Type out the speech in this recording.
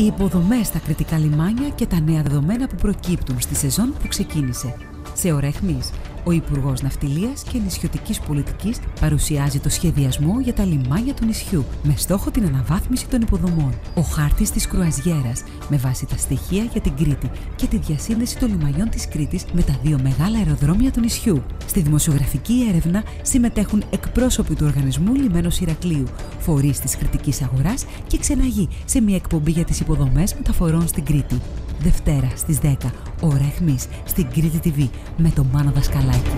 Οι υποδομές στα κριτικά λιμάνια και τα νέα δεδομένα που προκύπτουν στη σεζόν που ξεκίνησε. Σε ώρα αιχμής, ο Υπουργός Ναυτιλίας και Νησιωτικής Πολιτικής παρουσιάζει το σχεδιασμό για τα λιμάνια του νησιού με στόχο την αναβάθμιση των υποδομών. Ο χάρτης της Κρουαζιέρας με βάση τα στοιχεία για την Κρήτη και τη διασύνδεση των λιμανιών της Κρήτης με τα δύο μεγάλα αεροδρόμια του νησιού. Στη δημοσιογραφική έρευνα συμμετέχουν εκπρόσωποι του οργανισμού Λιμένος Ηρακλείου, φορείς της κριτικής αγοράς και ξεναγή σε μια εκπομπή για τις υποδομές μεταφορών στην Κρήτη. Δευτέρα στις 10, ώρα εχμής, στην Κρήτη TV, με τον Μάνο Δασκαλάκη.